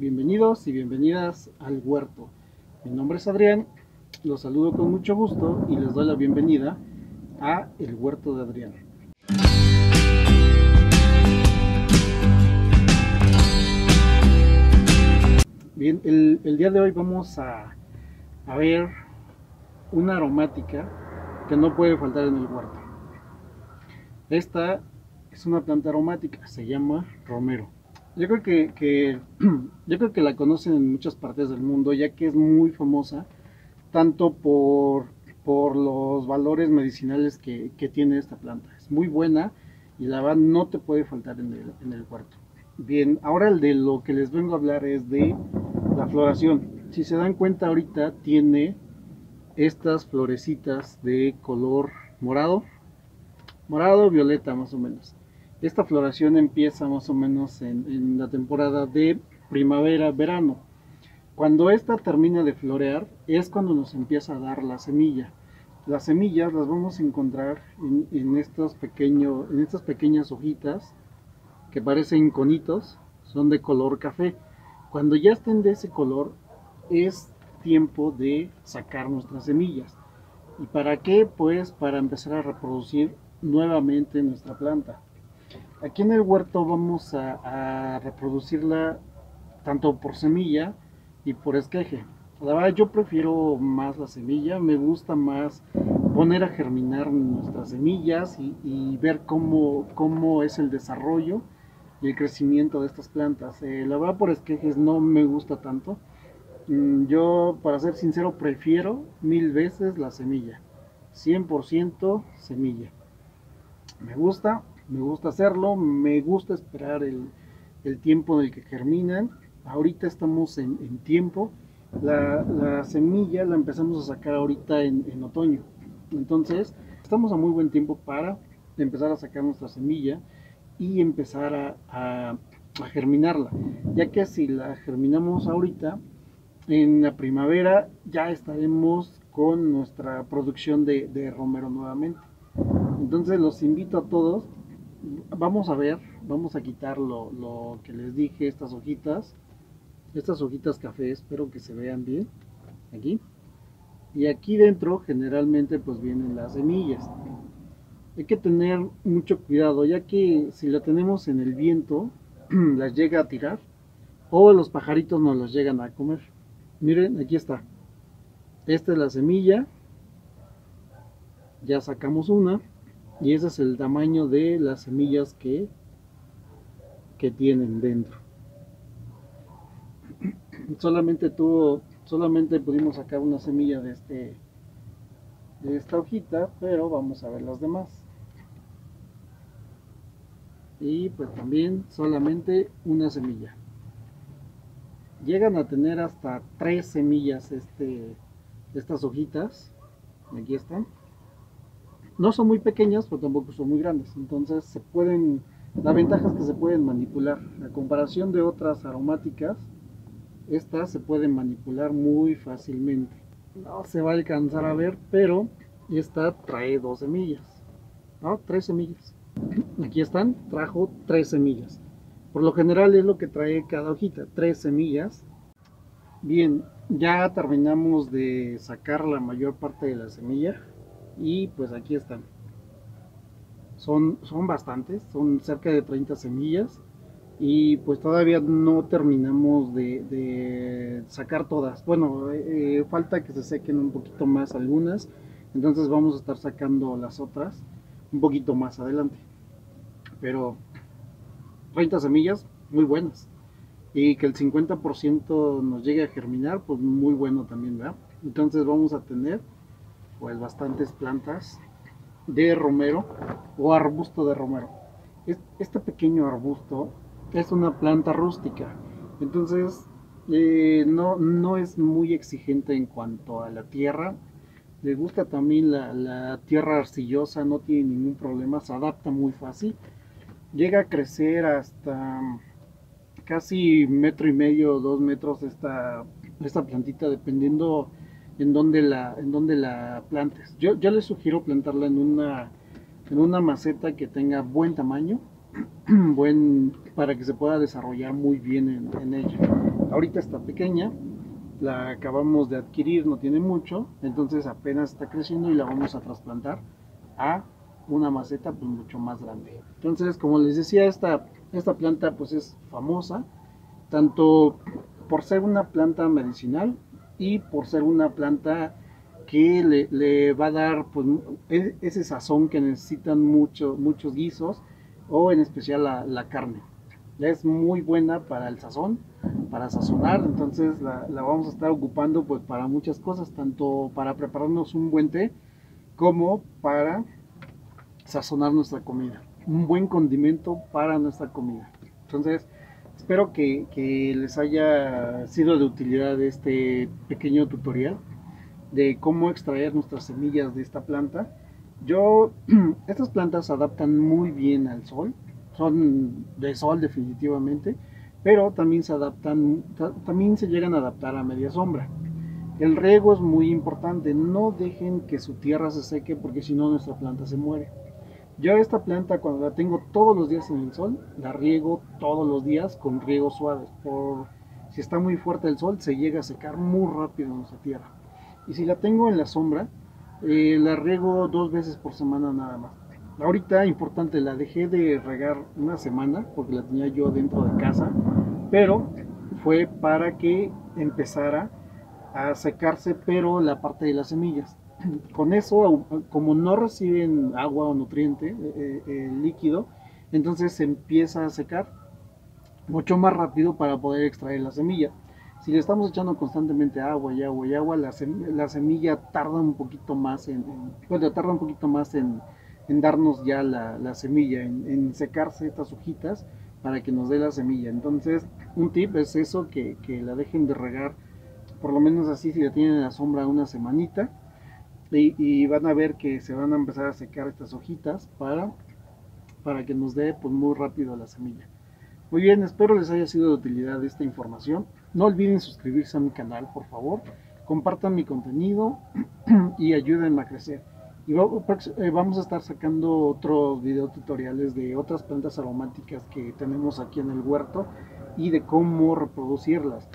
Bienvenidos y bienvenidas al huerto. Mi nombre es Adrián, los saludo con mucho gusto y les doy la bienvenida a El Huerto de Adrián. Bien, el, día de hoy vamos a, a ver una aromática que no puede faltar en el huerto. Esta es una planta aromática, se llama romero. Yo creo que, yo creo que la conocen en muchas partes del mundo, ya que es muy famosa, tanto por, por los valores medicinales que, que tiene esta planta. Es muy buena y la verdad no te puede faltar en el, en el huerto. Bien, ahora el de lo que les vengo a hablar es de la floración. Si se dan cuenta ahorita tiene estas florecitas de color morado, morado violeta más o menos. Esta floración empieza más o menos en, la temporada de primavera-verano. Cuando esta termina de florear es cuando nos empieza a dar la semilla. Las semillas las vamos a encontrar en, estos pequeños, en estas pequeñas hojitas que parecen conitos, son de color café. Cuando ya estén de ese color, es tiempo de sacar nuestras semillas. ¿Y para qué? Pues para empezar a reproducir nuevamente nuestra planta. Aquí en el huerto vamos a, reproducirla tanto por semilla y por esqueje. La verdad yo prefiero más la semilla, me gusta más poner a germinar nuestras semillas y, y ver cómo, cómo es el desarrollo y el crecimiento de estas plantas. Eh, la verdad por esquejes no me gusta tanto. Mm, yo, para ser sincero, prefiero mil veces la semilla. 100% semilla. Me gusta, me gusta hacerlo, me gusta esperar el, el tiempo en el que germinan. Ahorita estamos en, tiempo. La, la, semilla la empezamos a sacar ahorita en, en otoño. Entonces, estamos a muy buen tiempo para empezar a sacar nuestra semilla y empezar a, a, a, germinarla. Ya que si la germinamos ahorita, en la primavera ya estaremos con nuestra producción de, de romero nuevamente. Entonces los invito a todos, vamos a ver, vamos a quitar lo, que les dije, estas hojitas, estas hojitas café, espero que se vean bien, aquí. Y aquí dentro generalmente pues vienen las semillas hay que tener mucho cuidado, ya que si la tenemos en el viento, las llega a tirar o los pajaritos nos las llegan a comer. Miren, aquí está. Esta es la semilla. Ya sacamos una y ese es el tamaño de las semillas que, que tienen dentro. Solamente tuvo, solamente pudimos sacar una semilla de este de esta hojita, pero vamos a ver las demás. Y pues también solamente una semilla. Llegan a tener hasta tres semillas este estas hojitas. Aquí están no son muy pequeñas pero tampoco son muy grandes. Entonces se pueden la ventaja es que se pueden manipular. A comparación de otras aromáticas estas se pueden manipular muy fácilmente. No se va a alcanzar a ver pero esta trae dos semillas no tres semillas. Aquí están, trajo tres semillas. Por lo general es lo que trae cada hojita, tres semillas. Bien, ya terminamos de sacar la mayor parte de la semilla y pues aquí están. Son, son bastantes, son cerca de 30 semillas y pues todavía no terminamos de, sacar todas. Bueno, eh, falta que se sequen un poquito más algunas, entonces vamos a estar sacando las otras un poquito más adelante pero 30 semillas muy buenas. Y que el 50% nos llegue a germinar, pues muy bueno también, ¿verdad? Entonces vamos a tener pues bastantes plantas de romero o arbusto de romero. Este pequeño arbusto es una planta rústica, entonces eh, no, no es muy exigente en cuanto a la tierra. Le gusta también la, la tierra arcillosa, no tiene ningún problema, se adapta muy fácil llega a crecer hasta casi metro y medio, dos metros esta, esta plantita, dependiendo en dónde la, en dónde la plantes. Yo, yo les sugiero plantarla en una, en una maceta que tenga buen tamaño, buen para que se pueda desarrollar muy bien en, en ella. Ahorita está pequeña, la acabamos de adquirir, no tiene mucho, entonces apenas está creciendo y la vamos a trasplantar a una maceta pues mucho más grande. Entonces, como les decía, esta, esta planta pues es famosa, tanto por ser una planta medicinal y por ser una planta que le, va a dar pues, ese sazón que necesitan mucho, muchos guisos o en especial la, la carne. Es muy buena para el sazón, para sazonar, entonces la, la, vamos a estar ocupando pues para muchas cosas, tanto para prepararnos un buen té como para sazonar nuestra comida. Un buen condimento para nuestra comida. Entonces, espero que, les haya sido de utilidad este pequeño tutorial de cómo extraer nuestras semillas de esta planta. Yo, estas plantas se adaptan muy bien al sol, son de sol definitivamente, pero también se adaptan, también se llegan a adaptar a media sombra. El riego es muy importante, no dejen que su tierra se seque porque si no nuestra planta se muere. Yo esta planta cuando la tengo todos los días en el sol, la riego todos los días con riegos suaves. Por si está muy fuerte el sol, se llega a secar muy rápido en nuestra tierra. Y si la tengo en la sombra, eh, la riego dos veces por semana nada más. Ahorita, importante, la dejé de regar una semana porque la tenía yo dentro de casa, pero fue para que empezara a secarse, pero la parte de las semillas con eso, como no reciben agua o nutriente eh, eh, líquido, entonces se empieza a secar mucho más rápido para poder extraer la semilla. Si le estamos echando constantemente agua y agua y agua, la, semilla, tarda un poquito más en, tarda un poquito más en, darnos ya la, semilla, en, secarse estas hojitas para que nos dé la semilla. Entonces, un tip es eso, que, que la dejen de regar, por lo menos así si la tienen en la sombra una semanita y, van a ver que se van a empezar a secar estas hojitas para, para que nos dé pues, muy rápido la semilla. Muy bien, espero les haya sido de utilidad esta información. No olviden suscribirse a mi canal, por favor. Compartan mi contenido y ayúdenme a crecer. Y eh, vamos a estar sacando otros video tutoriales de otras plantas aromáticas que tenemos aquí en el huerto y de cómo reproducirlas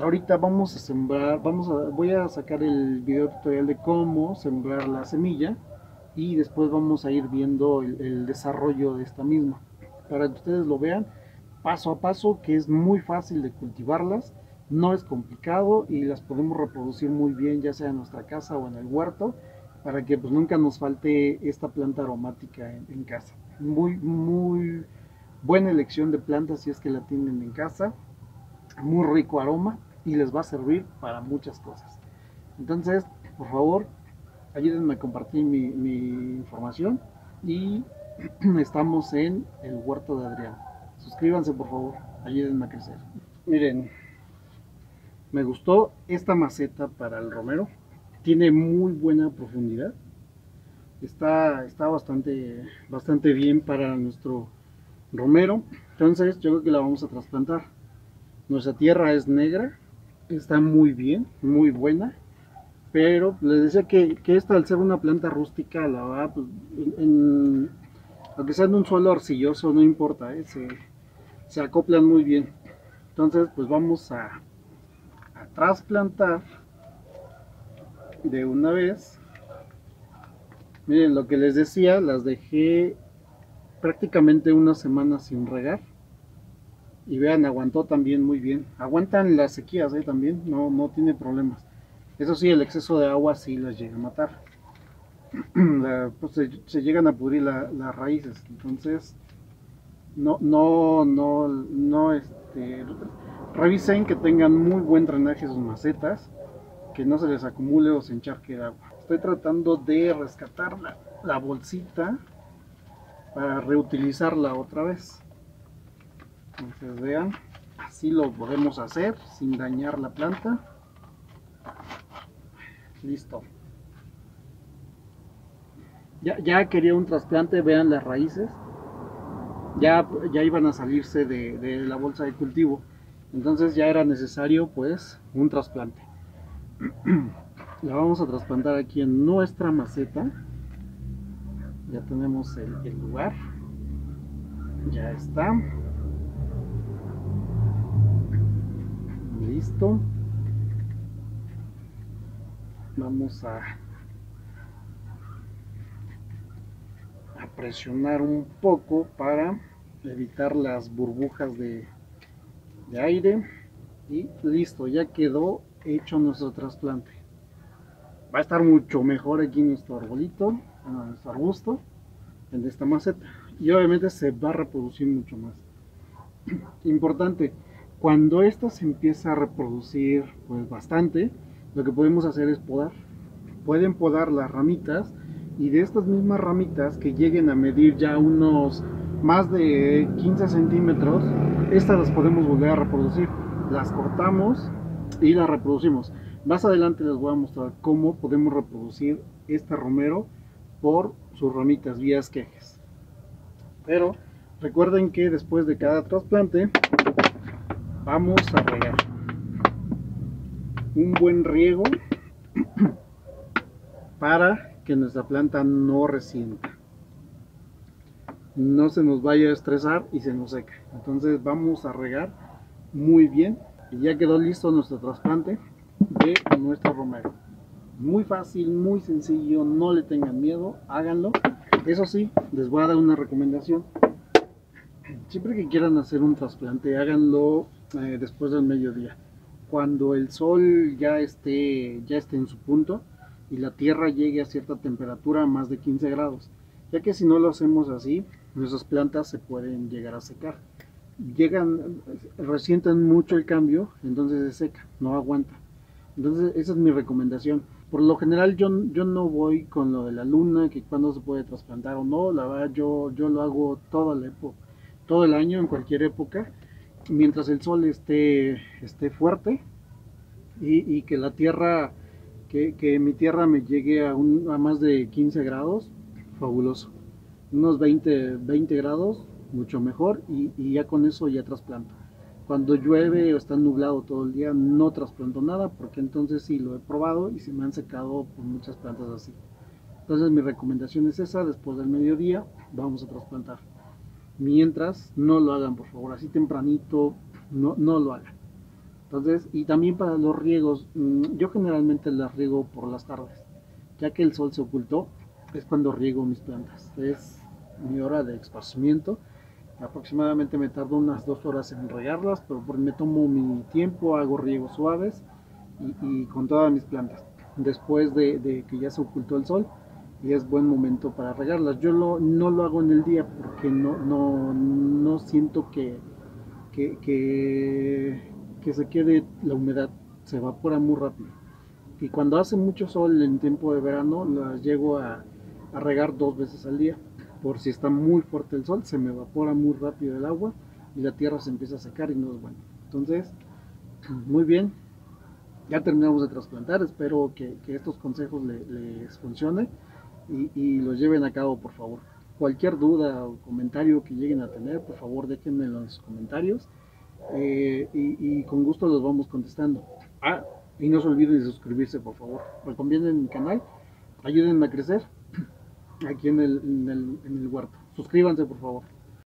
ahorita vamos a sembrar, vamos a, voy a sacar el video tutorial de cómo sembrar la semilla y después vamos a ir viendo el, desarrollo de esta misma. Para que ustedes lo vean paso a paso que es muy fácil de cultivarlas no es complicado y las podemos reproducir muy bien ya sea en nuestra casa o en el huerto para que pues nunca nos falte esta planta aromática en, en casa. Muy muy buena elección de plantas si es que la tienen en casa muy rico aroma y les va a servir para muchas cosas. Entonces, por favor, ayúdenme a compartir mi, información y estamos en el huerto de Adrián. Suscríbanse, por favor, ayúdenme a crecer. Miren, me gustó esta maceta para el romero. Tiene muy buena profundidad. Está, está bastante, bastante bien para nuestro romero. Entonces yo creo que la vamos a trasplantar. Nuestra tierra es negra, está muy bien, muy buena. Pero les decía que, que esta al ser una planta rústica, la va, pues, en, aunque sea en un suelo arcilloso, no importa, ¿eh? se, acoplan muy bien. Entonces, pues vamos a, a trasplantar de una vez. Miren, lo que les decía, las dejé prácticamente una semana sin regar y vean aguantó también muy bien. Aguantan las sequías ¿eh? también no, no tiene problemas. Eso sí el exceso de agua sí las llega a matar. Pues, se, llegan a pudrir las raíces. Entonces no no no no este revisen que tengan muy buen drenaje sus macetas que no se les acumule o se encharque de agua. Estoy tratando de rescatar la, la bolsita para reutilizarla otra vez entonces vean, así lo podemos hacer sin dañar la planta. Listo. Ya, quería un trasplante, vean las raíces. Ya, ya iban a salirse de, de la bolsa de cultivo. Entonces ya era necesario pues un trasplante. la vamos a trasplantar aquí en nuestra maceta. Ya tenemos el, el lugar. Ya está. Listo. Vamos a, presionar un poco para evitar las burbujas de, de aire. Y listo, ya quedó hecho nuestro trasplante. Va a estar mucho mejor aquí nuestro arbolito, nuestro arbusto, en esta maceta. Y obviamente se va a reproducir mucho más. Importante, cuando esto se empieza a reproducir pues bastante, lo que podemos hacer es podar. Pueden podar las ramitas y de estas mismas ramitas que lleguen a medir ya unos más de 15 centímetros, estas las podemos volver a reproducir. Las cortamos y las reproducimos. Más adelante les voy a mostrar cómo podemos reproducir este romero por sus ramitas vía esquejes. Pero recuerden que después de cada trasplante vamos a regar. Un buen riego para que nuestra planta no resienta. No se nos vaya a estresar y se nos seca. Entonces vamos a regar muy bien. Y ya quedó listo nuestro trasplante de nuestro romero. Muy fácil, muy sencillo, no le tengan miedo, háganlo. Eso sí, les voy a dar una recomendación. Siempre que quieran hacer un trasplante, háganlo eh, después del mediodía. Cuando el sol ya esté, ya esté en su punto y la tierra llegue a cierta temperatura, más de 15 grados. Ya que si no lo hacemos así, nuestras plantas se pueden llegar a secar. Llegan, resienten mucho el cambio, entonces se seca, no aguanta. Entonces esa es mi recomendación. Por lo general yo, yo no voy con lo de la luna, que cuando se puede trasplantar o no, la verdad yo, yo lo hago todo el, todo el año, en cualquier época, mientras el sol esté, esté fuerte y, que la tierra, que, que, mi tierra me llegue a, un, a más de 15 grados, fabuloso. Unos 20, 20 grados, mucho mejor, y, y ya con eso ya trasplanto. Cuando llueve o está nublado todo el día, no trasplanto nada, porque entonces sí lo he probado y se me han secado muchas plantas así. Entonces mi recomendación es esa, después del mediodía vamos a trasplantar. Mientras, no lo hagan por favor, así tempranito, no, no lo hagan. Entonces, y también para los riegos, mm, yo generalmente las riego por las tardes, ya que el sol se ocultó, es cuando riego mis plantas. Es mi hora de esparcimiento aproximadamente me tardo unas dos horas en regarlas, pero me tomo mi tiempo, hago riegos suaves y, con todas mis plantas. Después de, que ya se ocultó el sol, y es buen momento para regarlas. Yo no lo hago en el día porque no, no, no siento que, que, que, se quede la humedad, se evapora muy rápido. Y cuando hace mucho sol en tiempo de verano, las llego a, a regar dos veces al día por si está muy fuerte el sol, se me evapora muy rápido el agua y la tierra se empieza a secar y no es bueno. Entonces, muy bien, ya terminamos de trasplantar, espero que, estos consejos les funcione y, los lleven a cabo, por favor. Cualquier duda o comentario que lleguen a tener, por favor déjenme en los comentarios eh, y, y, con gusto los vamos contestando. Ah, y no se olviden de suscribirse, por favor. Recomienden mi canal, ayúdenme a crecer aquí en el, en el, en el huerto. Suscríbanse, por favor.